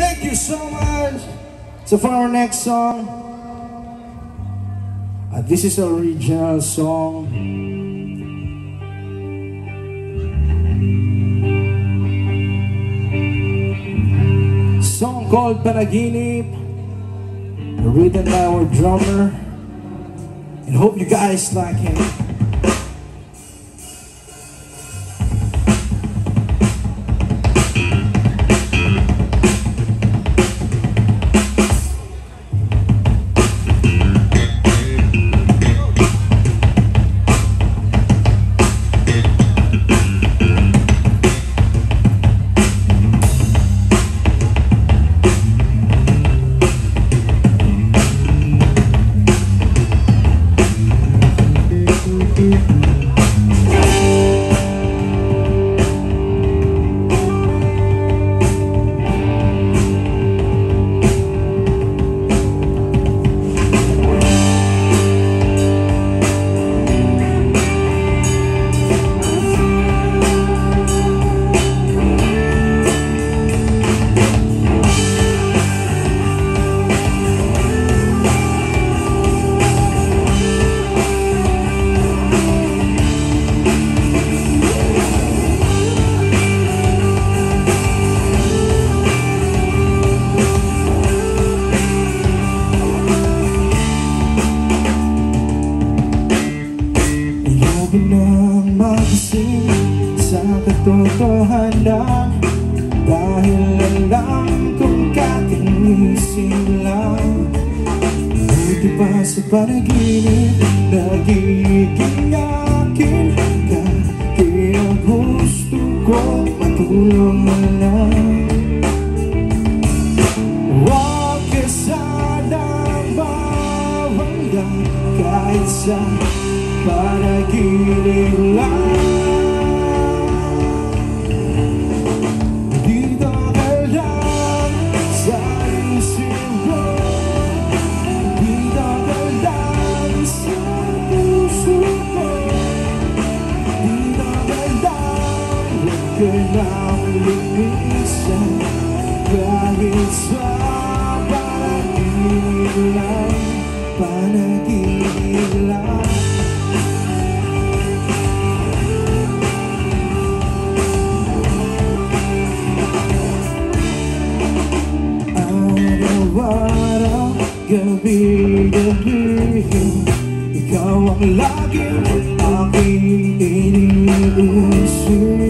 Thank you so much. So for our next song, uh, this is a original song. Song called Panaginip, written by our drummer. And hope you guys like it. Sa katotohanan. Dahil alam kong katinisin lang. Buti pa sa panaginip Nagiging akin ka. Kaya gusto ko matulong na lang. Huwag ka sanang mawala Kahit sa panaginip gabi-gabi Ikaw ang laging aking iniisip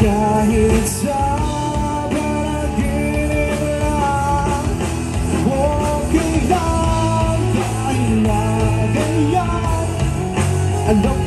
Kahit saan panaginip lang Okay lang kahit na ganyan Alam